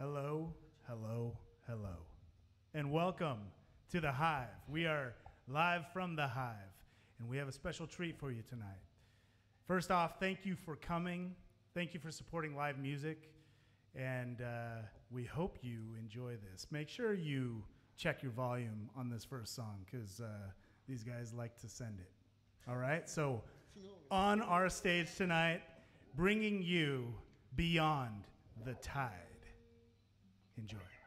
Hello, hello, hello. And welcome to the Hivve. We are live from the Hivve, and we have a special treat for you tonight. First off, thank you for coming. Thank you for supporting live music. And uh, we hope you enjoy this. Make sure you check your volume on this first song because uh, these guys like to send it. All right? So, on our stage tonight, bringing you Beyond the Tide. Enjoy.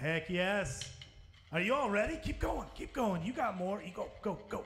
Heck yes. Are you all ready? Keep going. Keep going. You got more. You go, go, go.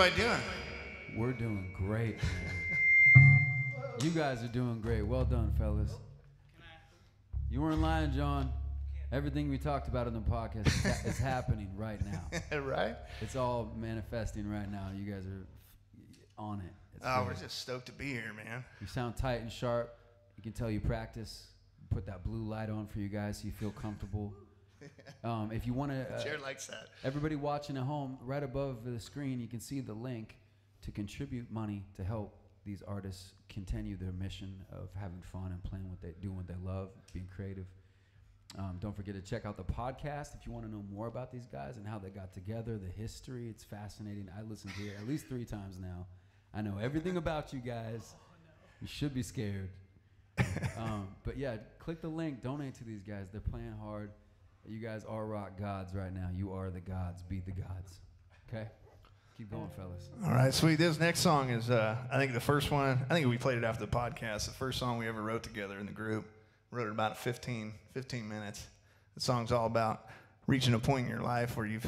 Everybody doing? We're doing great. you guys are doing great. Well done, fellas. You weren't lying, John. Everything we talked about in the podcast is, is happening right now. right? It's all manifesting right now. You guys are on it. It's Oh, great. we're just stoked to be here, man. You sound tight and sharp. You can tell you practice. Put that blue light on for you guys so you feel comfortable. Um, if you want to, uh, Jared likes that. everybody watching at home, right above the screen, you can see the link to contribute money to help these artists continue their mission of having fun and playing what they doing what they love, being creative. Um, don't forget to check out the podcast if you want to know more about these guys and how they got together, the history. It's fascinating. I listened to it at least three times now. I know everything about you guys. You should be scared. um, but yeah, click the link, donate to these guys. They're playing hard. You guys are rock gods right now. You are the gods. Be the gods. Okay? Keep going, fellas. All right, sweet. This next song is, uh, I think, the first one. I think we played it after the podcast. The first song we ever wrote together in the group. Wrote it about 15, 15 minutes. The song's all about reaching a point in your life where you've,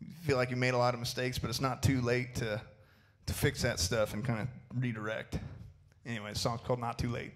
you feel like you made a lot of mistakes, but it's not too late to, to fix that stuff and kind of redirect. Anyway, the song's called Not Too Late.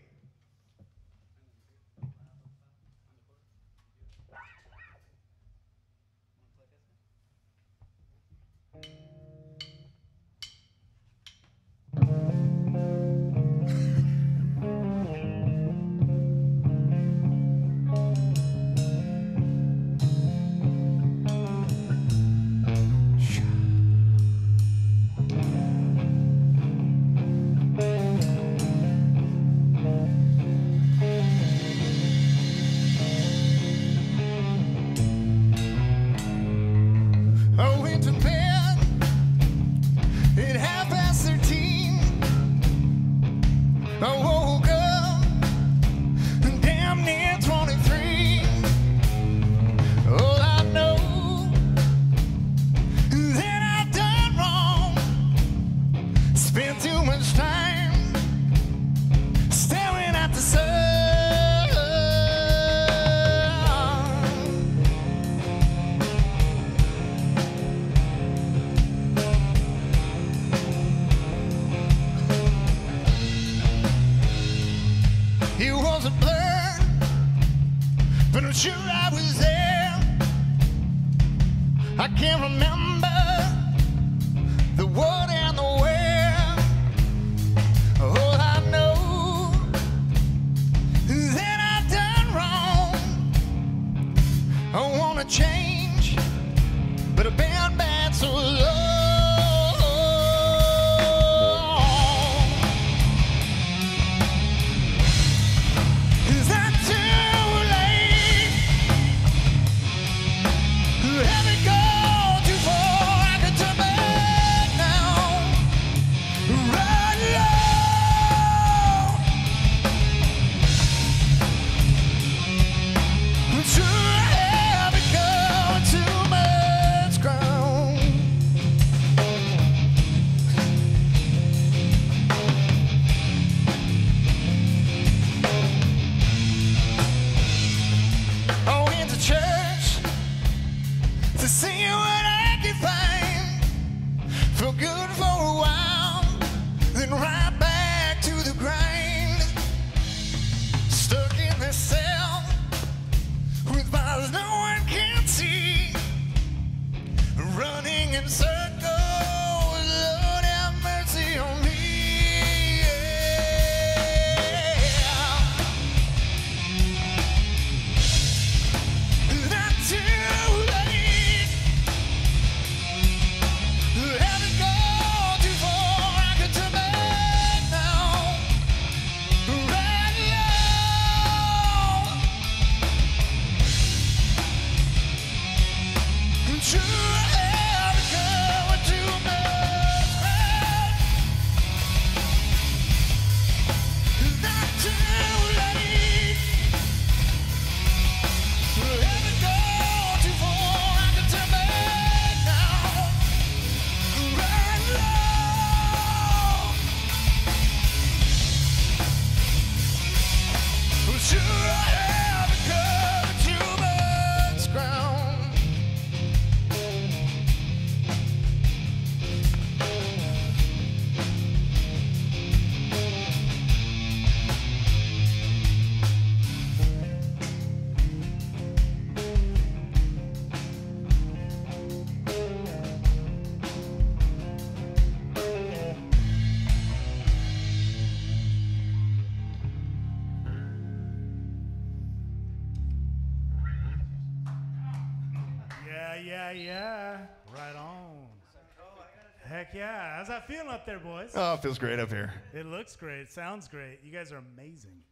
Heck yeah. How's that feeling up there, boys? Oh, it feels great up here. It looks great. Sounds great. You guys are amazing.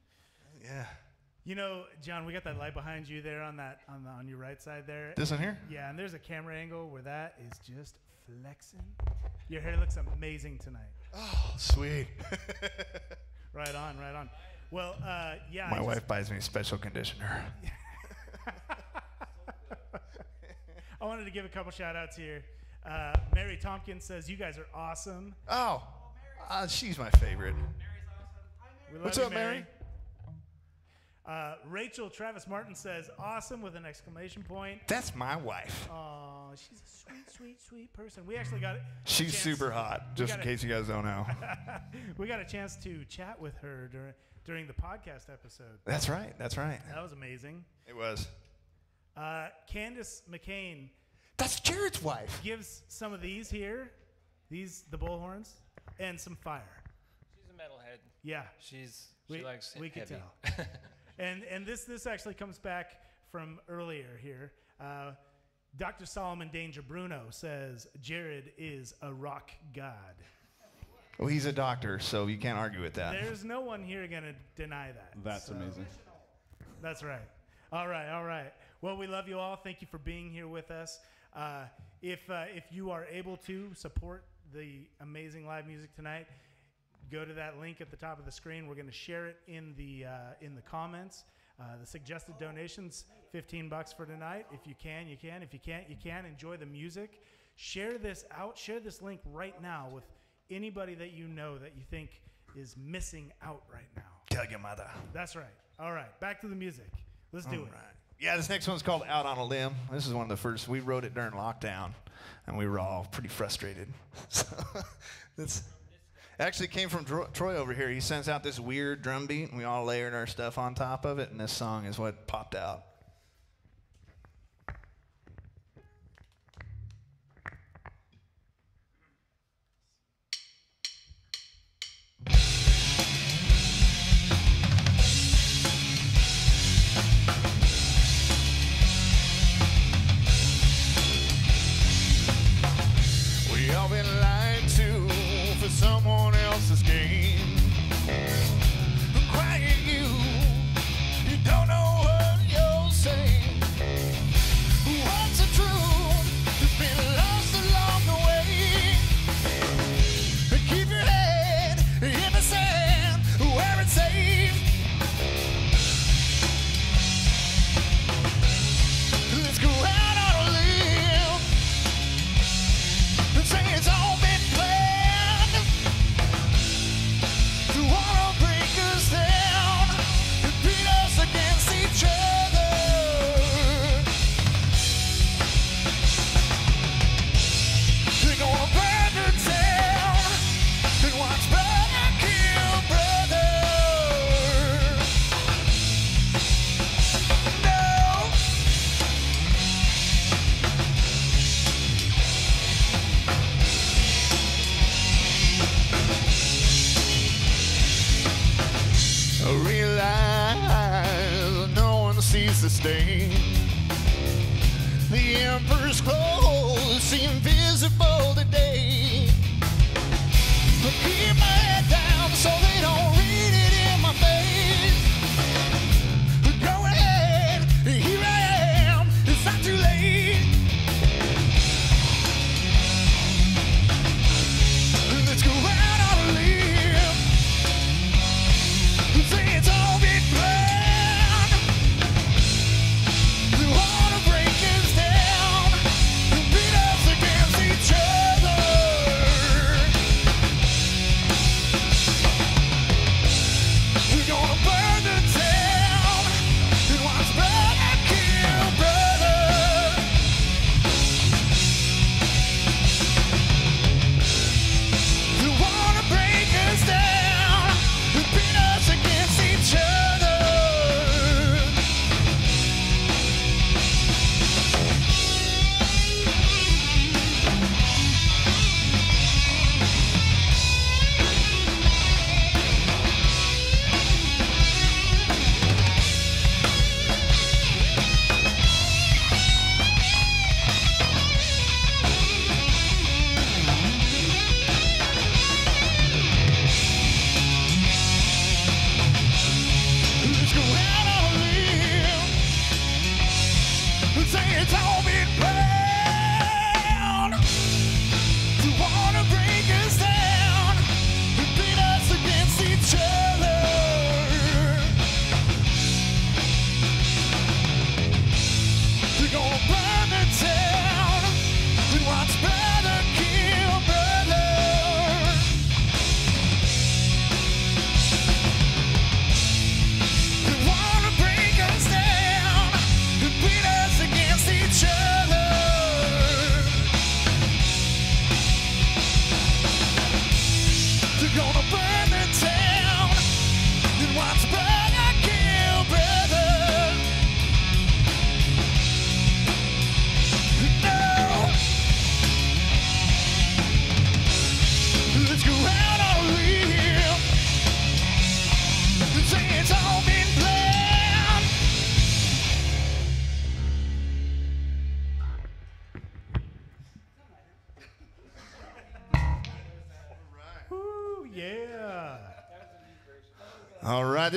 Yeah. You know, John, we got that light behind you there on that on the, on your right side there. This one here? Yeah, and there's a camera angle where that is just flexing. Your hair looks amazing tonight. Oh, sweet. Right on, right on. Well, uh, yeah. I My just- wife buys me a special conditioner. I wanted to give a couple shout outs here. Uh, Mary Tompkins says, You guys are awesome. Oh, uh, she's my favorite. We love What's you, up, Mary? Uh, Rachel Travis Martin says, Awesome with an exclamation point. That's my wife. Oh, she's a sweet, sweet, sweet person. We actually got it. She's super hot, just in gotta- case you guys don't know. we got a chance to chat with her during during the podcast episode. That's right. That's right. That was amazing. It was. Uh, Candace McCain That's Jared's wife. gives some of these here, these the bullhorns, and some fire. She's a metalhead. Yeah, She's We- she likes we could tell. and and this this actually comes back from earlier here. Uh, Dr. Solomon Danger Bruno says Jared is a rock god. Well, he's a doctor, so you can't argue with that. There's no one here gonna deny that. That's So- amazing. That's right. All right, all right. Well, we love you all. Thank you for being here with us. Uh, if uh, if you are able to support the amazing live music tonight, go to that link at the top of the screen. We're going to share it in the uh, in the comments. Uh, the suggested donations, 15 bucks for tonight. If you can, you can. If you can't, you can. Enjoy the music. Share this out. Share this link right now with anybody that you know that you think is missing out right now. Tell your mother. That's right. All right, back to the music. Let's do All it. right. Yeah, this next one's called Out on a Limb. This is one of the first. We wrote it during lockdown, and we were all pretty frustrated. So this actually came from Troy over here. He sends out this weird drum beat, and we all layered our stuff on top of it, and this song is what popped out.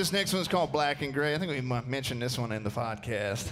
This next one's called Black and Gray. I think we mentioned this one in the podcast.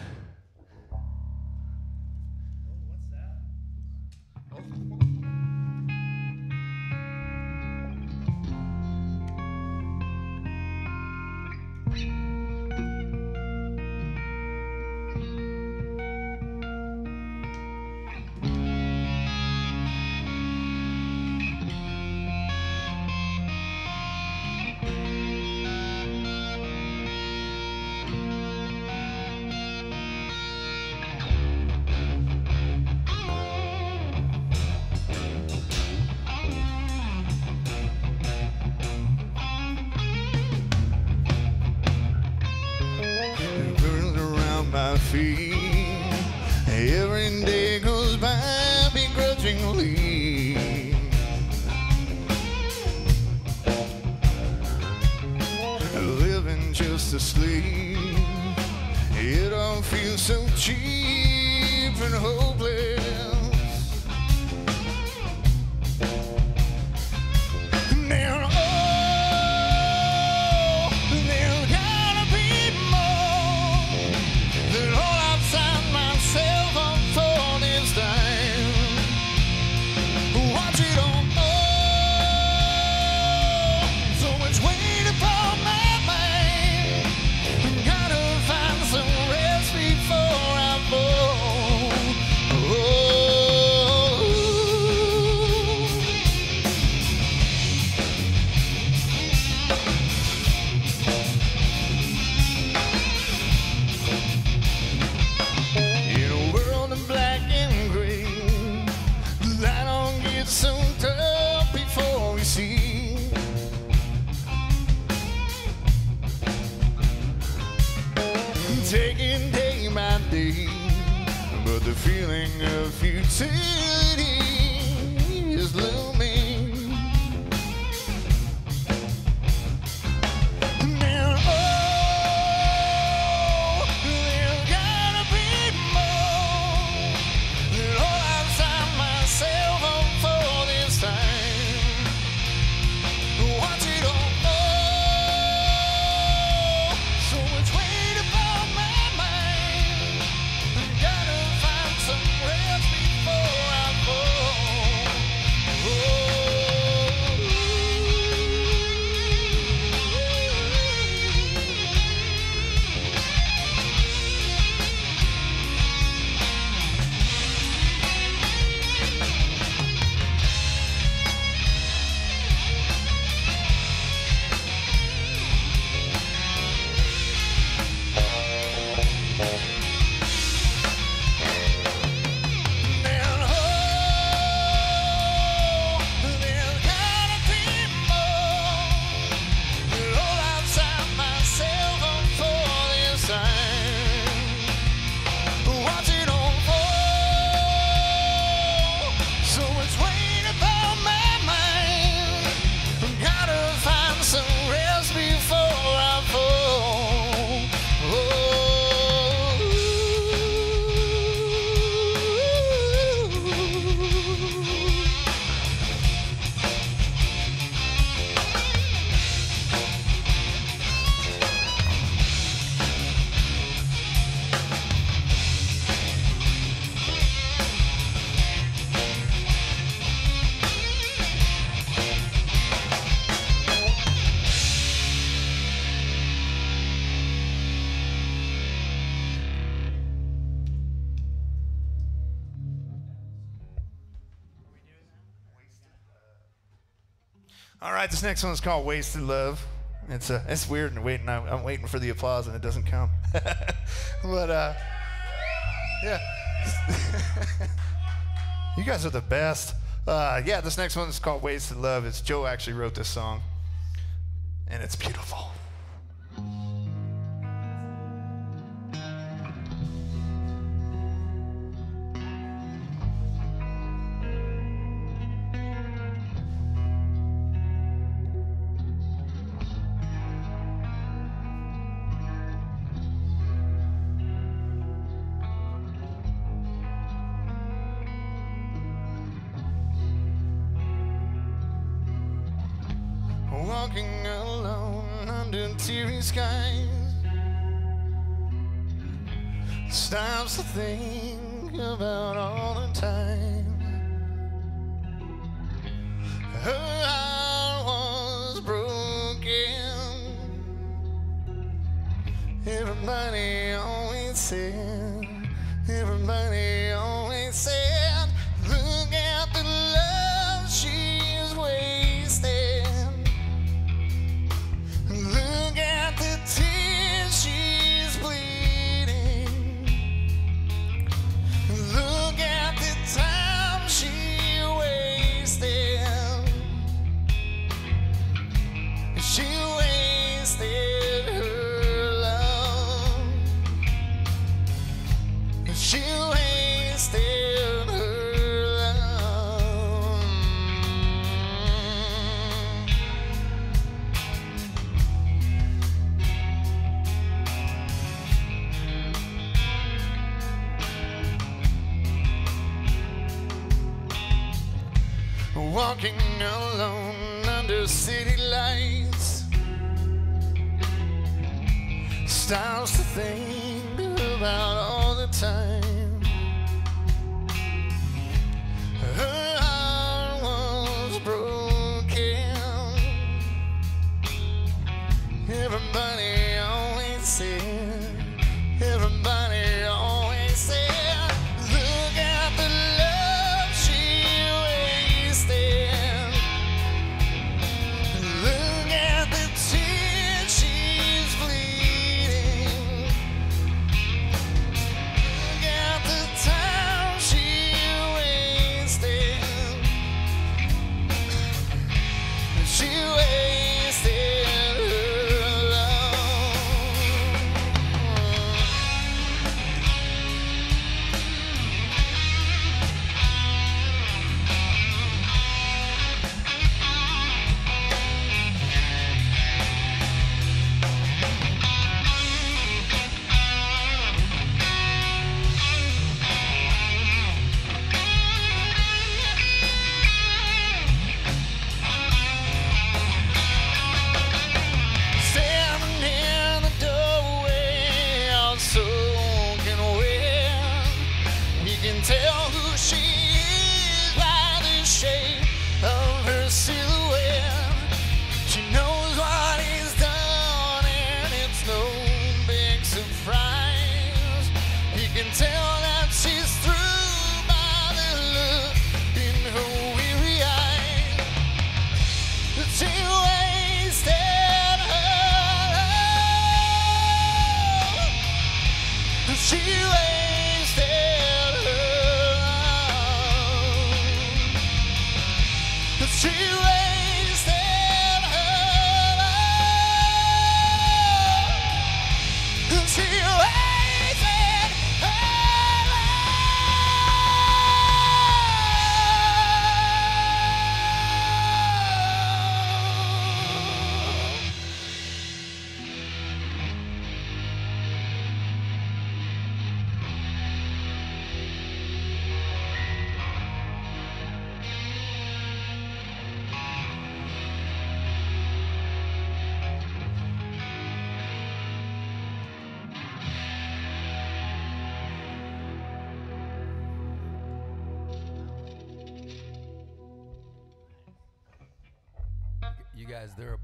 All right, this next one is called Wasted Love. It's, a, it's weird and waiting. I'm, I'm waiting for the applause and it doesn't come. but, uh, yeah. you guys are the best. Uh, yeah, this next one is called Wasted Love. It's Joe actually wrote this song, and it's beautiful.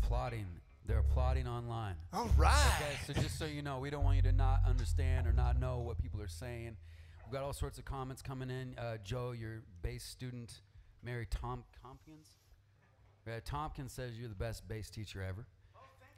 Applauding. They're applauding online. All right. Okay, so just so you know, we don't want you to not understand or not know what people are saying. We've got all sorts of comments coming in. Uh, Joe, your bass student, Mary Tom Tompkins. Uh, Tompkins says you're the best bass teacher ever.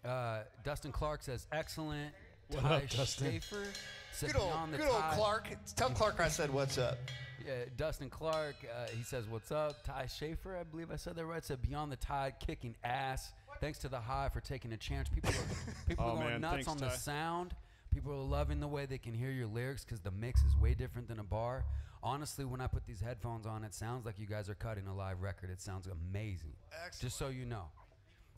Uh, Dustin Clark says excellent. What Ty up, Dustin? Schaefer said Good old, the good old. Clark. Tell Clark I said what's up. Yeah, Dustin Clark, uh, he says, What's up? Ty Schaefer, I believe I said that right, said Beyond the Tide, kicking ass. Thanks to the Hivve for taking a chance. People are, people Oh, are going man, nuts thanks, on the Ty. sound. People are loving the way they can hear your lyrics because the mix is way different than a bar. Honestly, when I put these headphones on, it sounds like you guys are cutting a live record. It sounds amazing. Just so you know.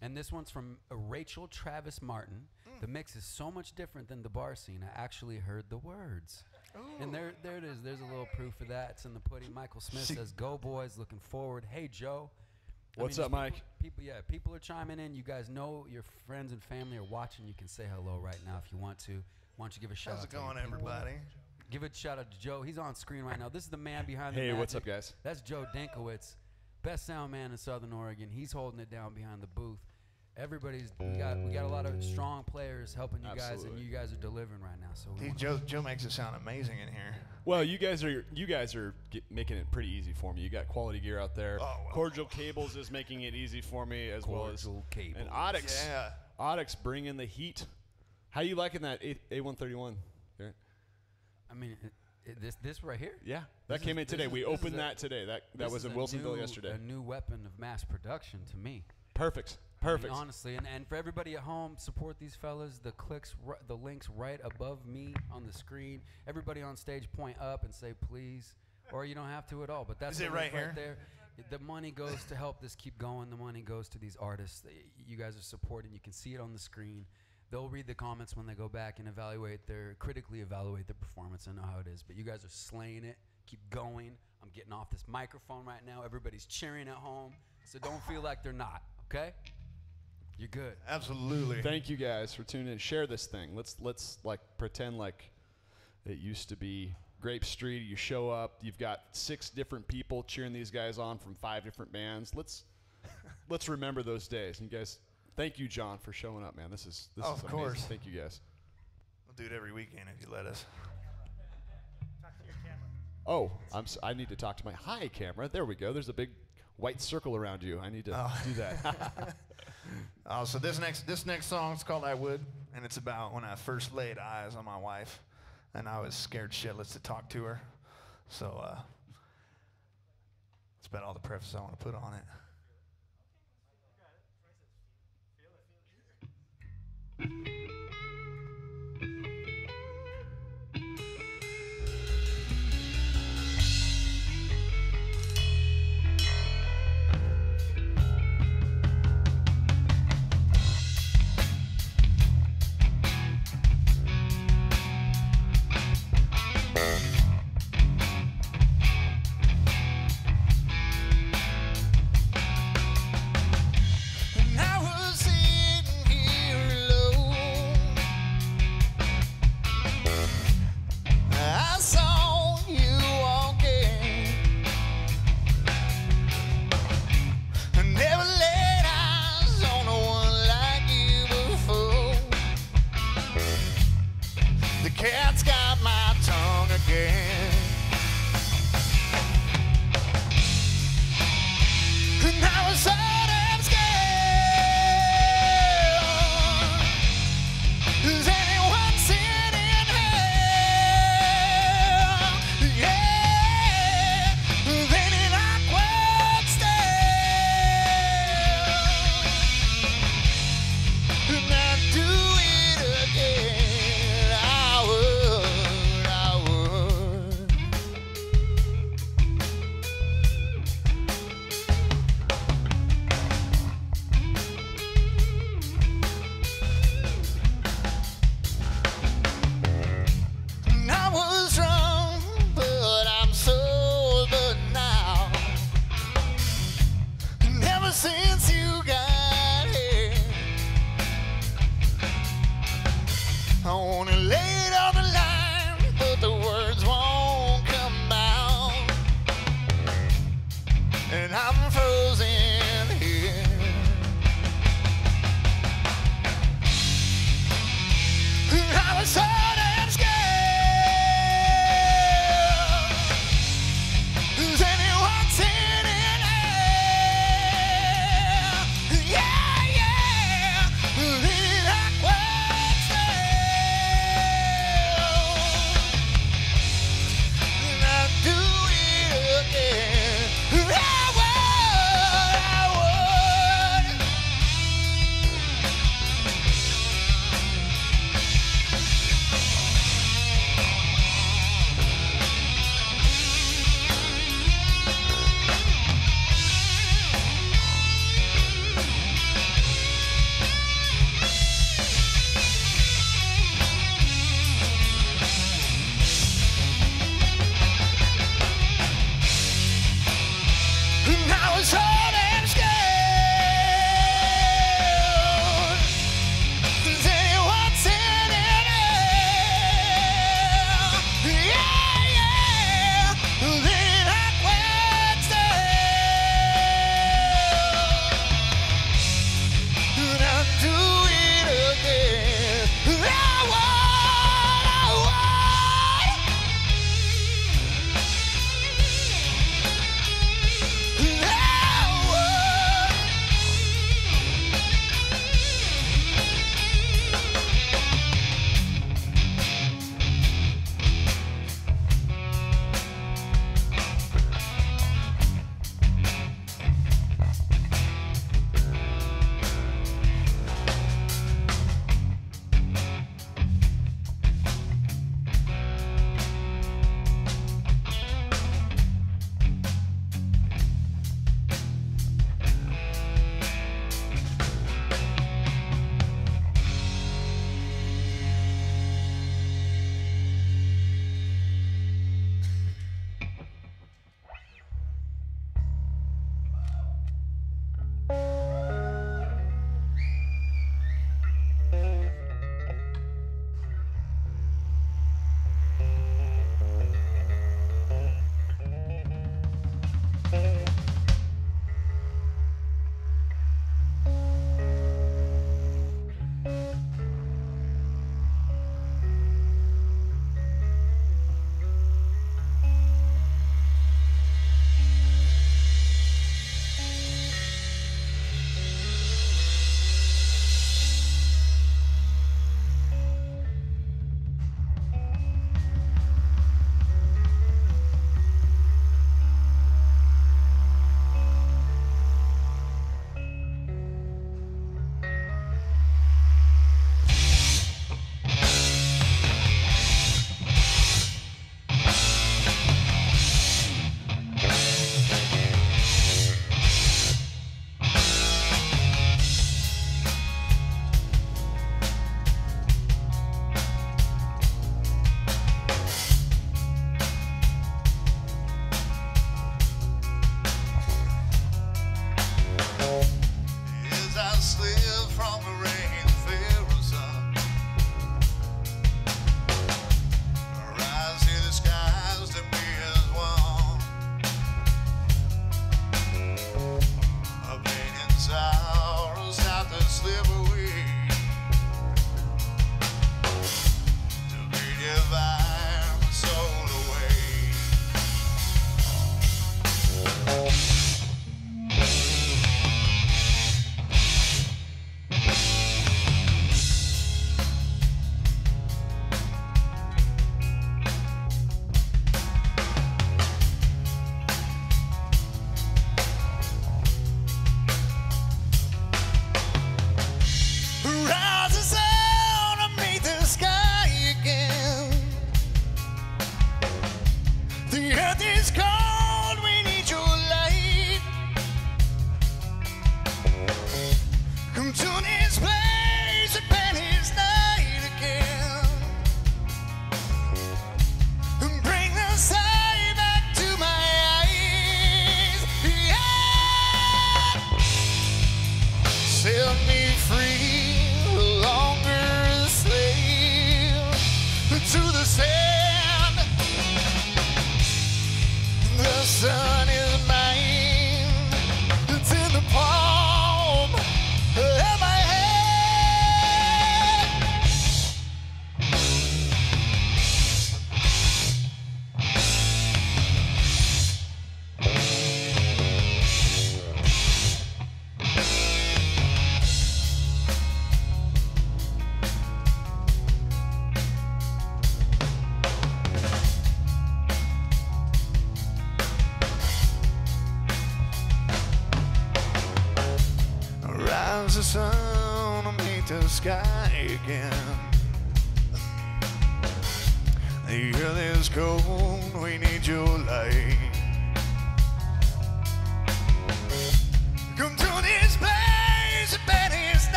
And this one's from uh, Rachel Travis Martin. The mix is so much different than the bar scene. I actually heard the words. And there, there it is. There's a little proof of that. It's in the pudding. Michael Smith See- says, "Go boys, looking forward." Hey Joe, What's just up, Mike? People, people, yeah, people are chiming in. You guys know your friends and family are watching. You can say hello right now if you want to. Why don't you give a shout How's out it to your going, people? everybody? Give a shout out to Joe. He's on screen right now. This is the man behind the Hey, what's up, guys? That's Joe Dinkowitz, best sound man in Southern Oregon. He's holding it down behind the booth. Everybody's we got we got a lot of strong players helping you guys, and you guys are delivering right now. So Dude, Joe, Joe makes it sound amazing in here. Well, you guys are you guys are get, making it pretty easy for me. You got quality gear out there. Oh, well. Cordial Cables is making it easy for me as well as Cordial and Cables. Onyx. Yeah. Onyx bringing the heat. How you liking that A one thirty one? I mean, it, it, this this right here. Yeah, that This came is- in today. this we is- this is opened a- that today. That that was in Wilsonville new- yesterday. A new weapon of mass production to me. Perfect. I mean, Perfect. honestly, and, and for everybody at home, support these fellas. The clicks, ri- the links right above me on the screen. Everybody on stage, point up and say please, or you don't have to at all. But that's Is the it link right right there. The money goes to help this keep going. The money goes to these artists that you guys are supporting. You can see it on the screen. They'll read the comments when they go back and evaluate their critically evaluate their performance. I know how it is, but you guys are slaying it. Keep going. I'm getting off this microphone right now. Everybody's cheering at home, so don't feel like they're not. Okay? You're good. Absolutely. Thank you guys for tuning in. Share this thing. Let's let's like pretend like it used to be Grape Street. You show up, you've got six different people cheering these guys on from five different bands. Let's let's remember those days. And you guys, thank you, John, for showing up, man. This is this Oh, is of amazing. course. Thank you guys. We'll do it every weekend if you let us. Talk to your camera. Oh, I'm s- I need to talk to my hi camera. There we go. There's a big white circle around you. I need to Oh. do that. Oh, so this next this next song is called "I Would," and it's about when I first laid eyes on my wife, and I was scared shitless to talk to her. So uh, about all the preface I want to put on it.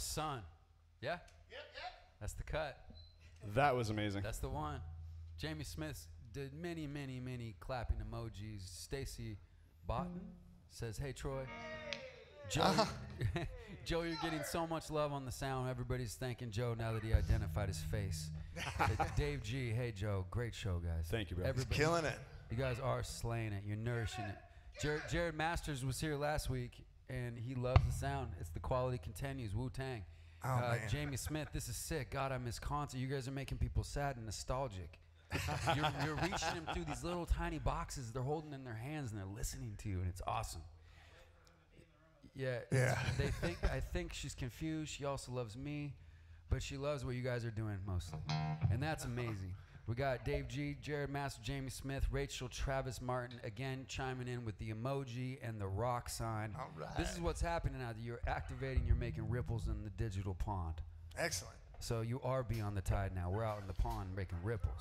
That was Sun. Yeah? That's the cut. That was amazing. That's the one. Jamie Smith did many, many, many clapping emojis. Stacy Botten says, "Hey Troy, Joe, uh-huh. Joe, you're getting so much love on the sound. Everybody's thanking Joe now that he identified his face." Dave G, hey Joe, great show, guys. Thank you, bro. He's Everybody, Killing it. you guys are slaying it. You're nourishing it. Jared, Jared Masters was here last week, and he loves the sound. It's the quality continues. Wu Tang. Oh, uh, man. Jamie Smith, this is sick. God, I miss concert. You guys are making people sad and nostalgic. you're, you're reaching them through these little tiny boxes they're holding in their hands, and they're listening to you, and it's awesome. Yeah. Yeah. They think I think she's confused. She also loves me, but she loves what you guys are doing mostly, and that's amazing. We got Dave G, Jared Master, Jamie Smith, Rachel, Travis Martin again chiming in with the emoji and the rock sign. All This is what's happening now. that You're activating. You're making ripples in the digital pond. Excellent. So you are beyond the tide now. We're out in the pond making ripples.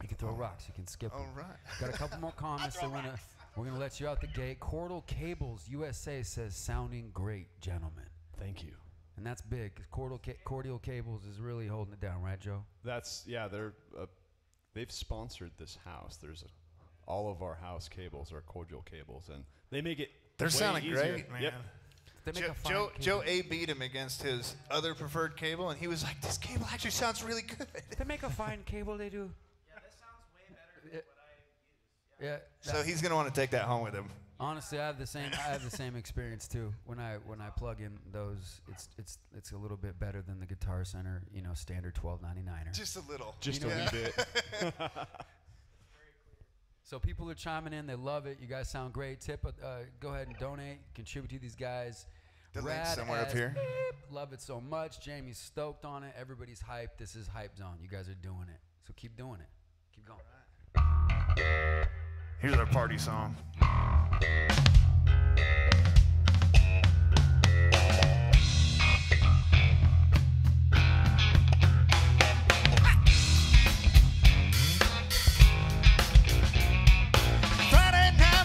You can throw rocks. You can skip All them. right. Got a couple more comments. That we're gonna we're gonna let you out the gate. Cordial Cables USA says sounding great, gentlemen, Thank you. And that's big. 'cause Cordial Ca- Cordial Cables is really holding it down, right, Joe? That's yeah. They're uh, they've sponsored this house. There's a, all of our house cables are cordial cables, and they make it. They're way sounding easier. great, man. Yep. Joe, a Joe. Joe A beat him against his other preferred cable, and he was like, "This cable actually sounds really good." They make a fine cable. They do. Yeah, this sounds way better than Yeah. what I use. Yeah. So he's gonna want to take that home with him. Honestly, I have the same. I have the same experience too. When I when I plug in those, it's it's it's a little bit better than the Guitar Center, you know, standard twelve ninety niner. Just a little. Just You a know- wee bit. So people are chiming in. They love it. You guys sound great. Tip. Uh, go ahead and donate. Contribute to these guys. The link's Rad somewhere up here. beep. Love it so much. Jamie's stoked on it. Everybody's hyped. This is Hype Zone. You guys are doing it. So keep doing it. Keep going. Here's our party song. Friday night,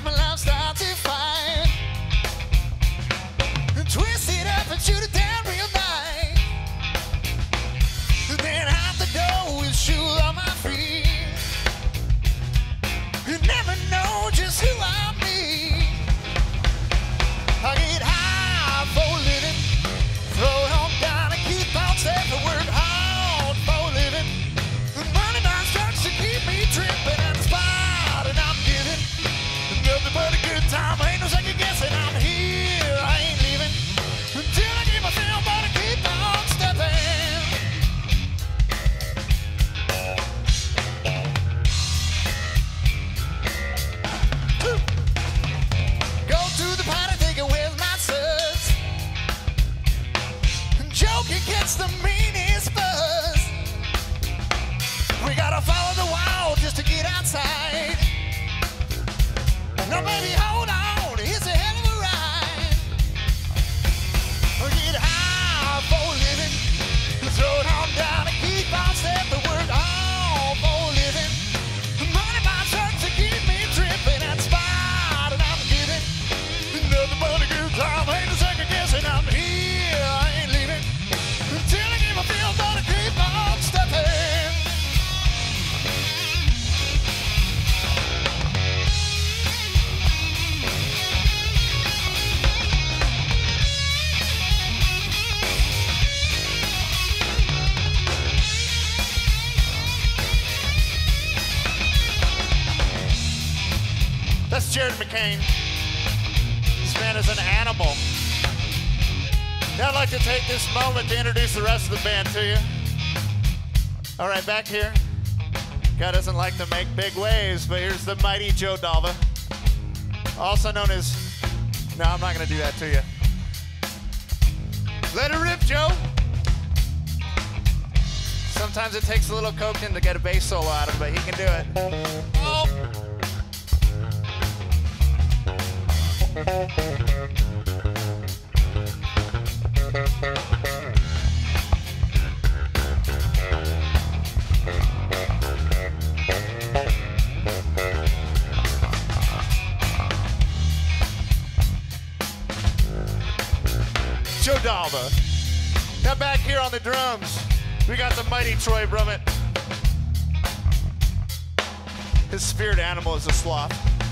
right, back here. Guy doesn't like to make big waves, but here's the mighty Joe Dalva, also known as. No, I'm not going to do that to you. Let it rip, Joe. Sometimes it takes a little cocaine to get a bass solo out of him, but he can do it. Troy Brummett. His spirit animal is a sloth.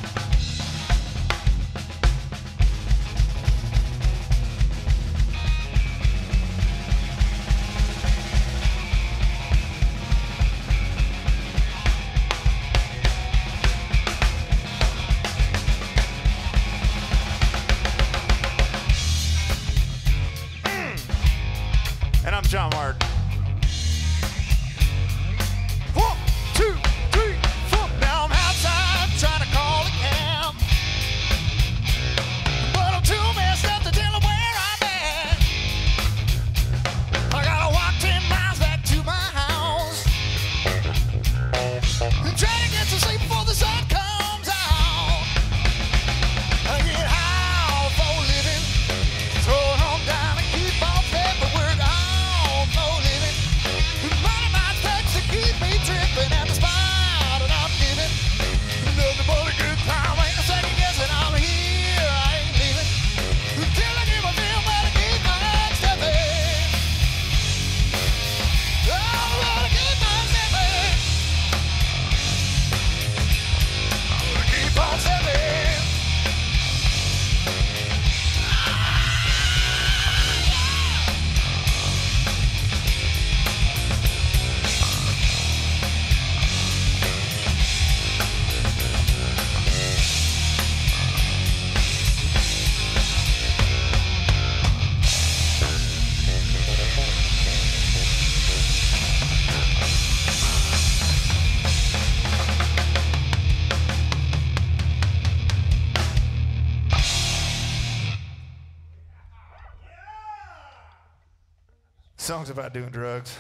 Songs about doing drugs.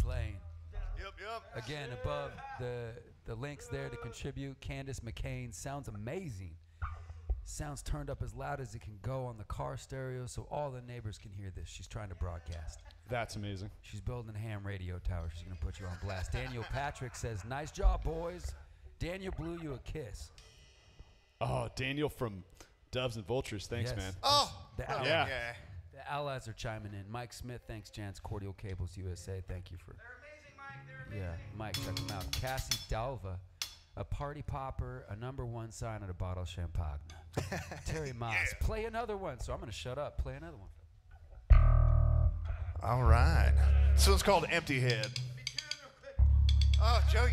Slain. Yep, yep. Again, above the the links there to contribute. Candace McCain sounds amazing. Sounds turned up as loud as it can go on the car stereo, so all the neighbors can hear this. She's trying to broadcast. That's amazing. She's building a ham radio tower. She's gonna put you on blast. Daniel Patrick says, "Nice job, boys." Daniel blew you a kiss. Oh, Daniel from Doves and Vultures. Thanks, Yes. man. Oh, The oh, allies, Yeah. The allies are chiming in. Mike Smith, thanks, Chance. Cordial Cables USA, thank you for. They're amazing, Mike. They're amazing. Yeah, Mike, check them out. Cassie Dalva, a party popper, a number one sign at a bottle of champagne. Terry Moss, play another one. So I'm gonna shut up. Play another one. All right. This one's called Empty Head. Oh, Joe.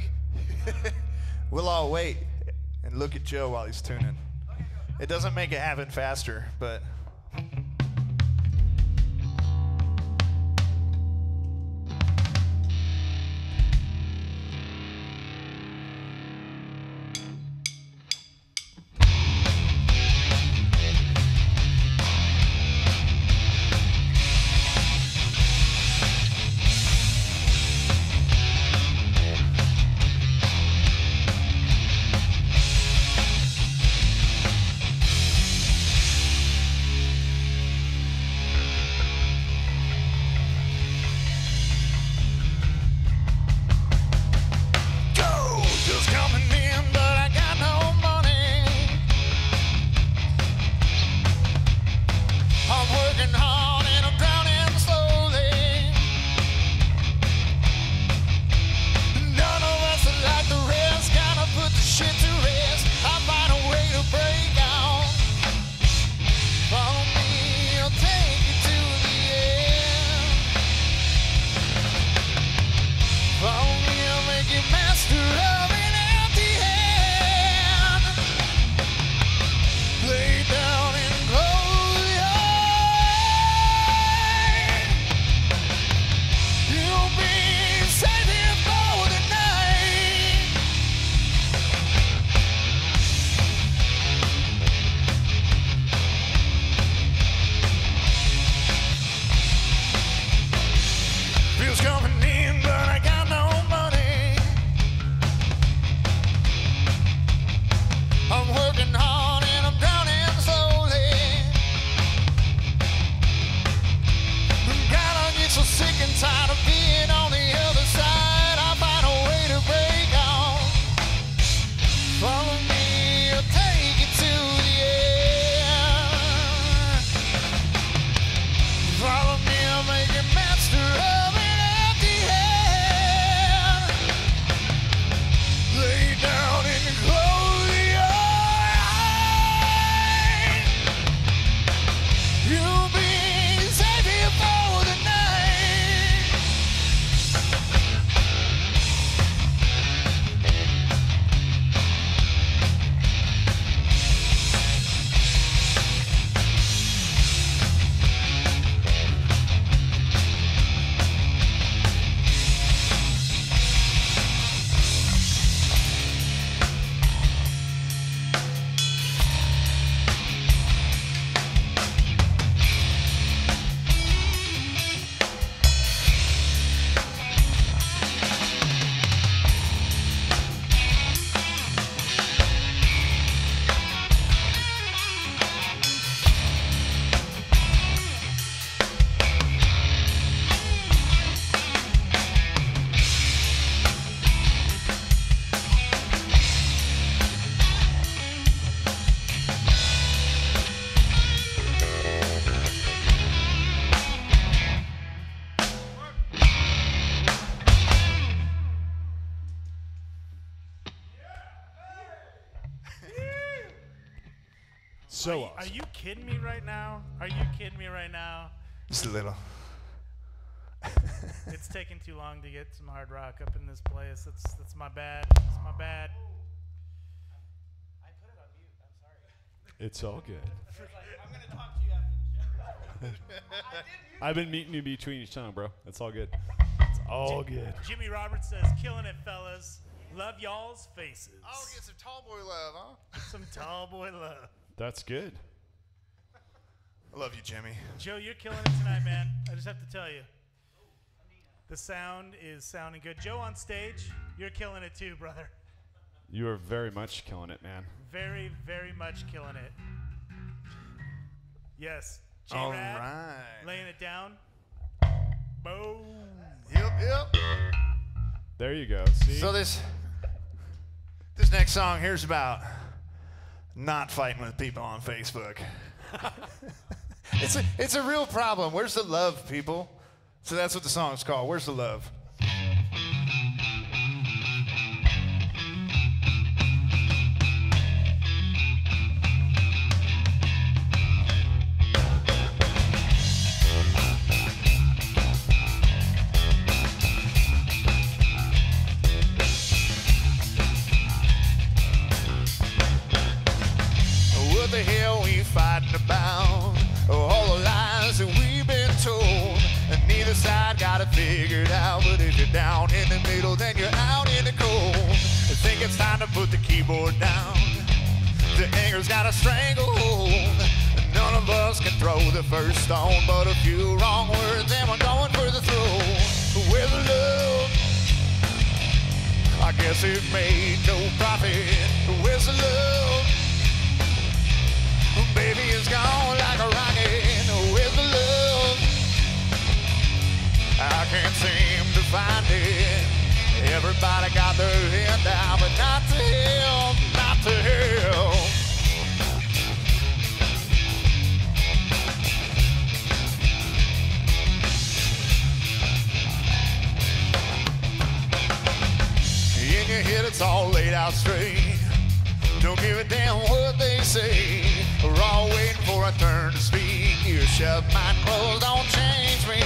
we'll all wait and look at Joe while he's tuning. It doesn't make it happen faster, but. Kidding me right now? Are you kidding me right now? Just a little. It's taking too long to get some hard rock up in this place. That's that's my bad. It's my bad. I put it on mute. I'm sorry. It's all good. I'm gonna talk to you after the show. I've been meeting you between each time, bro. It's all good. It's all good. Jimmy Roberts says, "Killing it, fellas. Love y'all's faces. Oh, get some tall boy love, huh? some tall boy love." That's good. Love you, Jimmy. Joe, you're killing it tonight, man. I just have to tell you. The sound is sounding good. Joe on stage, you're killing it too, brother. You are very much killing it, man. Very, very much killing it. Yes. J All Rad right. laying it down. Boom. Yep, yep. There you go. See? So this this next song here's about not fighting with people on Facebook. it's a it's a real problem. Where's the love, people? So that's what the song's called. Where's the love? Put the keyboard down. The anger's got a stranglehold. None of us can throw the first stone, but a few wrong words and we're going for the throw. With love, I guess it made no profit. With love. Baby is gone like a rocket with love. I can't seem to find it. Everybody got their hand out, but not to him, not to him. In your head, it's all laid out straight. Don't give a damn what they say. We're all waiting for a turn to speak. You shut my clothes, don't change me.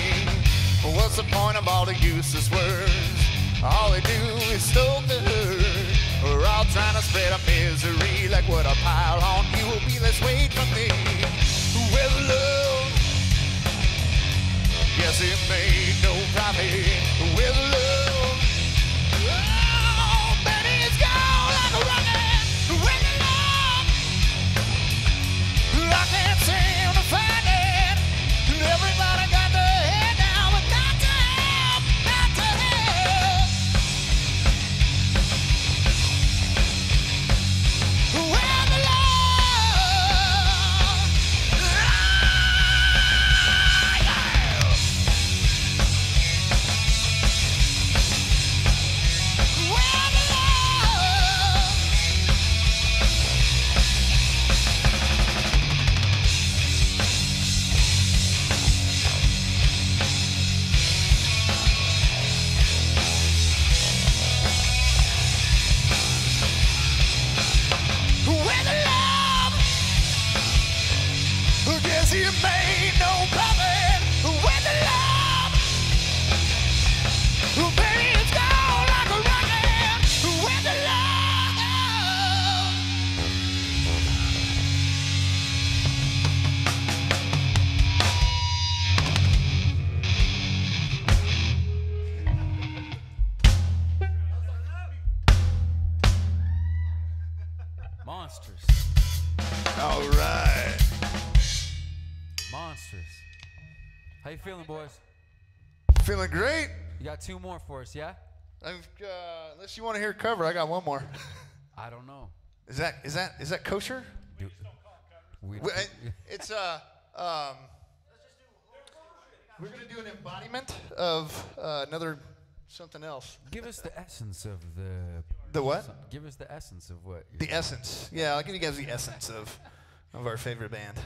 What's the point of all the useless words? All they do is stoke the hurt. We're all trying to spread a misery like what a pile on you will be. Let's wait for me. With uh, love, yes, it made no profit. With uh, love. Got two more for us, yeah? I've, uh, unless you want to hear cover, I got one more. I don't know. Is that is that is that kosher? We, We- I- It's uh um. We're gonna do an embodiment of uh, another something else. give us the essence of the. The what? Give us the essence of what. The essence. Yeah, I'll give you guys the essence of of our favorite band.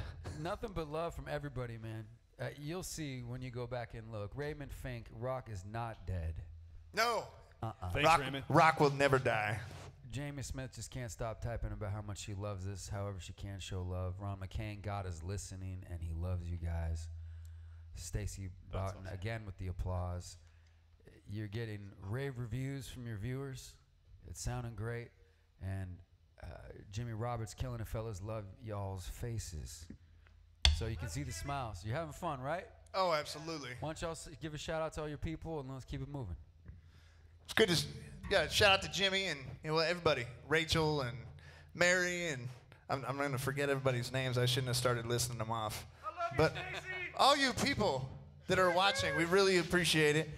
Nothing but love from everybody, man. Uh, you'll see when you go back and look. Raymond Fink, rock is not dead. No. Uh-uh. Thanks, rock, Raymond. rock will never die. Jamie Smith just can't stop typing about how much she loves this, however she can show love. Ron McCain, God is listening and he loves you guys. Stacy Boughton, again with the applause. You're getting rave reviews from your viewers. It's sounding great. And uh, Jimmy Roberts killing it, fellas. Love y'all's faces. So you can see the smiles. You're having fun, right? Oh, absolutely. Why don't y'all give a shout out to all your people and let's keep it moving. It's good to yeah. Shout out to Jimmy and you know everybody, Rachel and Mary and I'm I'm gonna forget everybody's names. I shouldn't have started listing them off. But all you people that are watching, we really appreciate it.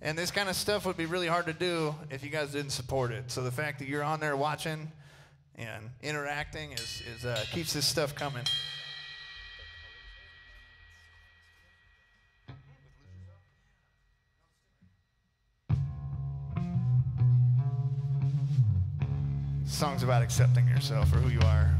And this kind of stuff would be really hard to do if you guys didn't support it. So the fact that you're on there watching and interacting is, is uh, keeps this stuff coming. Song's about accepting yourself or who you are.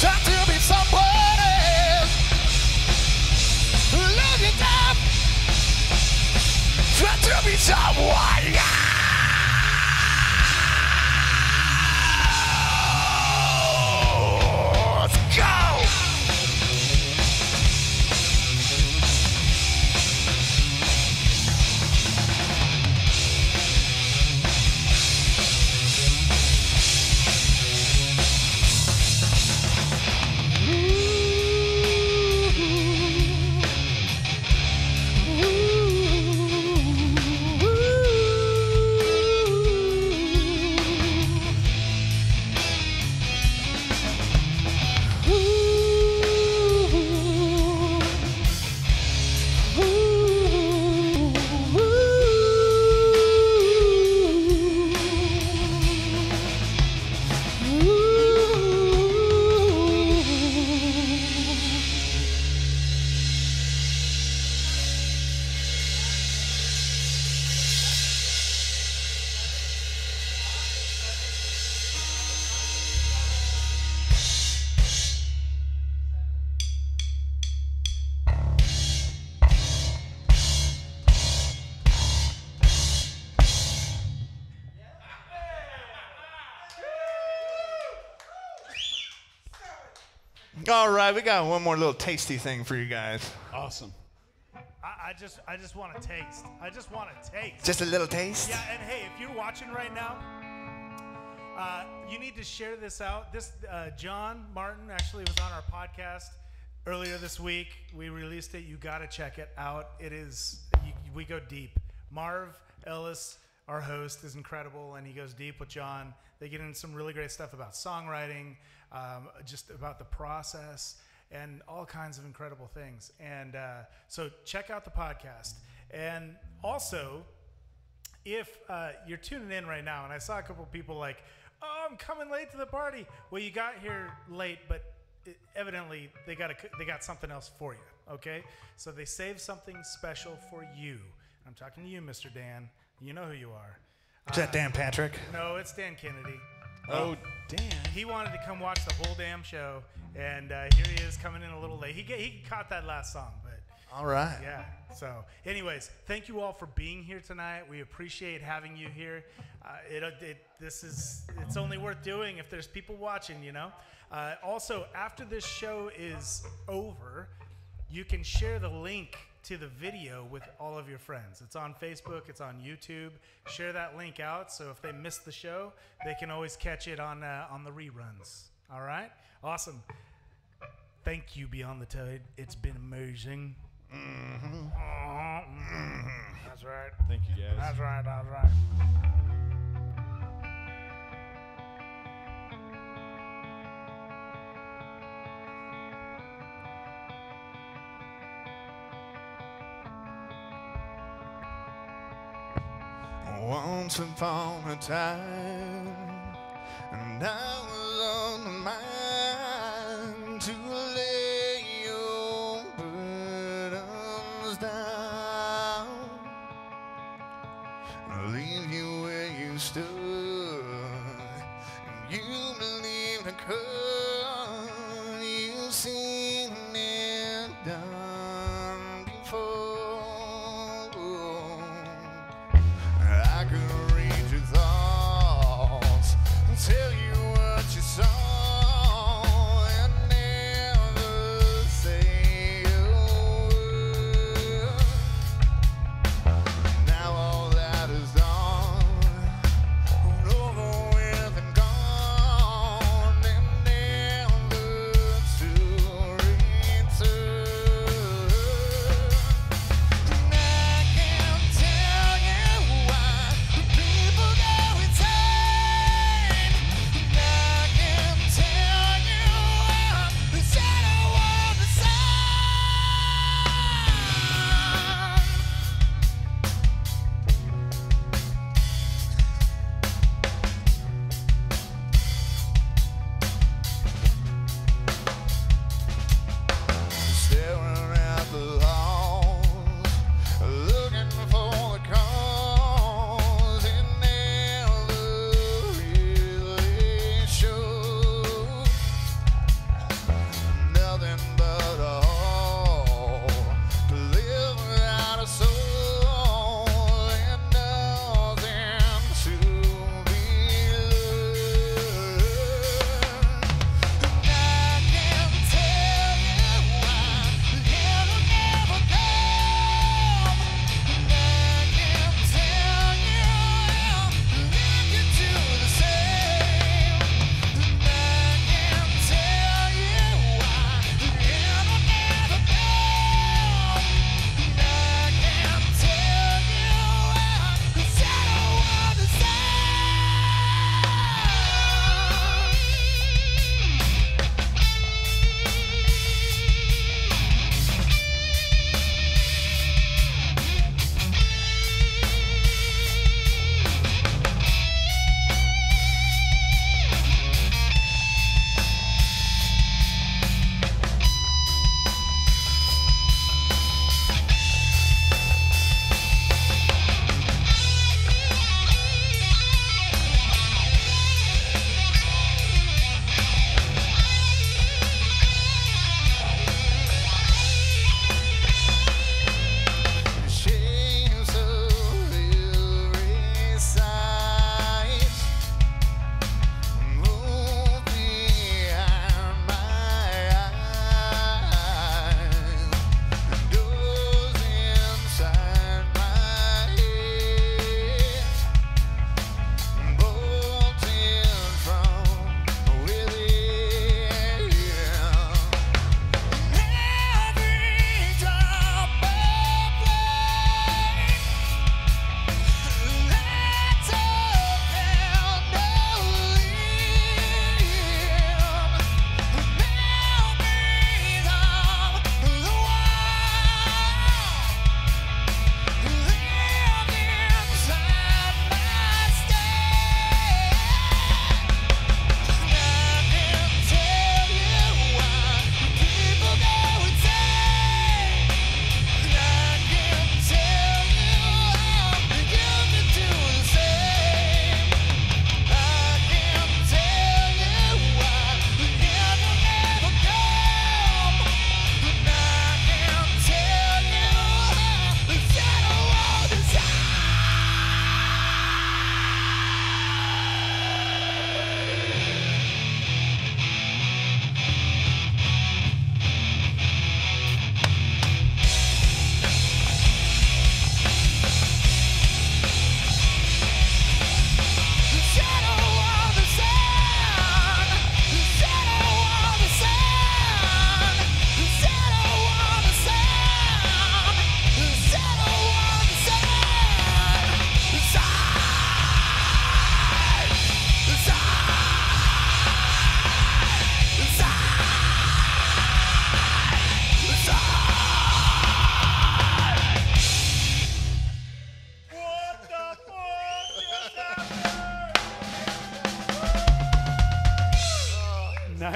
Try right, we got one more little tasty thing for you guys. Awesome. I, I just I just want to taste. I just want to taste. Just a little taste. Yeah, and hey, if you're watching right now, uh, you need to share this out. This uh, John Martin actually was on our podcast earlier this week. We released it. You got to check it out. It is you, we go deep. Marv Ellis, our host, is incredible, and he goes deep with John. They get into some really great stuff about songwriting, um, just about the process, and all kinds of incredible things. And uh, so check out the podcast. And also, if uh, you're tuning in right now, and I saw a couple people like, "Oh, I'm coming late to the party." Well, you got here late, but it, evidently they got a, they got something else for you. Okay, so they saved something special for you. I'm talking to you, Mr. Dan. You know who you are. Is that Dan Patrick? No, it's Dan Kennedy. Oh, damn. He wanted to come watch the whole damn show, and uh, here he is coming in a little late. He get, he caught that last song, but All right. yeah. So, anyways, thank you all for being here tonight. We appreciate having you here. Uh, it, it this is it's only worth doing if there's people watching. You know. Uh, also, after this show is over, you can share the link to the video with all of your friends. It's on Facebook. It's on YouTube. Share that link out so if they miss the show, they can always catch it on uh, on the reruns. All right. Awesome. Thank you, Beyond the Tide. It's been amazing. Aw, mhm. That's right. Thank you, guys. That's right. That's right. Once upon a time, and I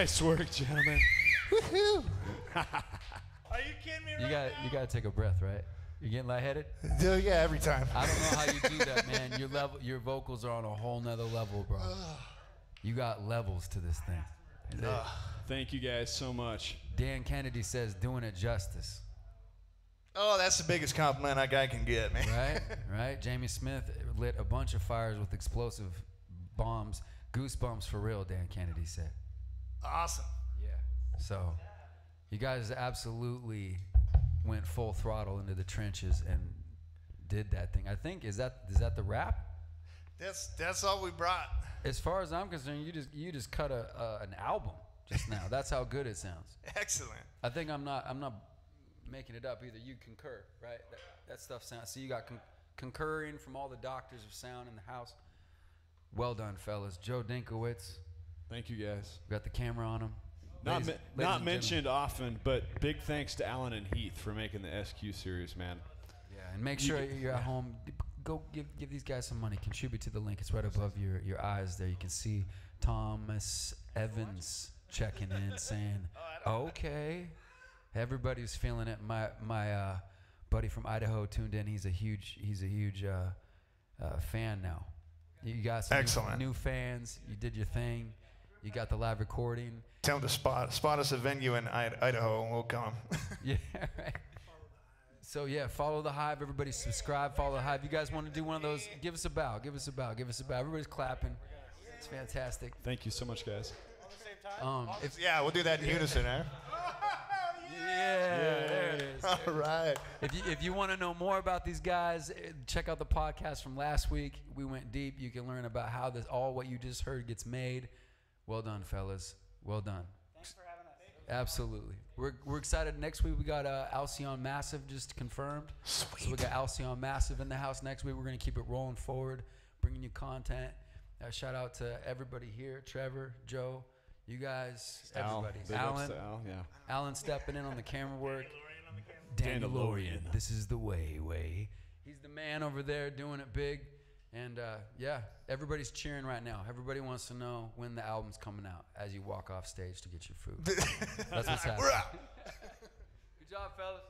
Nice work, gentlemen. Woohoo! Are you kidding me You got you got to take a breath, right? You're getting lightheaded. Do yeah, every time. I don't know how you do that, man. Your level, your vocals are on a whole nother level, bro. You got levels to this thing. Is it? Thank you guys so much. Dan Kennedy says doing it justice, Oh, that's the biggest compliment a guy can get, man. right? right? Jamie Smith lit a bunch of fires with explosive bombs. Goosebumps for real, Dan Kennedy said. Awesome. Yeah. So, you guys absolutely went full throttle into the trenches and did that thing. I think is that is that the rap? That's that's all we brought. As far as I'm concerned, you just you just cut a uh, an album just now. That's how good it sounds. Excellent. I think I'm not I'm not making it up either. You concur, right? That, that stuff sounds. So you got con- concurring from all the doctors of sound in the house. Well done, fellas. Joe Dinkowitz. Thank you guys. We got the camera on him. Not, Ladies- me- ladies not and mentioned often, but big thanks to Allen and Heath for making the SQ series, man. Yeah, and make sure you're at home. Go give give these guys some money. Contribute to the link. It's right above your your eyes there. You can see Thomas Evans checking in, saying, "Okay." Everybody's feeling it. My my uh, buddy from Idaho tuned in. He's a huge he's a huge uh, uh, fan now. You got some new- Excellent. New, fans. You did your thing. You got the live recording. Tell him to spot spot us a venue in I- Idaho, and we'll come. Yeah, right. So yeah, follow the Hivve. Everybody subscribe. Follow the Hivve. You guys want to do one of those? Give us a bow. Give us a bow. Give us a bow. Everybody's clapping. It's fantastic. Thank you so much, guys. Um, if, yeah, we'll do that in unison, eh? yeah, there it is. All right. If you if you want to know more about these guys, eh, check out the podcast from last week. We went deep. You can learn about how this all what you just heard gets made. Well done, fellas. Well done. Thanks for having us. Absolutely. We're, we're excited. Next week we got uh, Alcyon Massive just confirmed. Sweet. So we Sweet. got Alcyon Massive in the house next week. We're going to keep it rolling forward, bringing you content. Uh, shout out to everybody here Trevor, Joe, you guys, Al, everybody. big Alan, Al, yeah. Alan stepping in on the camera work. Dandalorian. Dandalorian. This is the way, way. He's the man over there doing it big. And uh, yeah, everybody's cheering right now. Everybody wants to know when the album's coming out as you walk off stage to get your food. That's what's happening. We're out. Good job, fellas.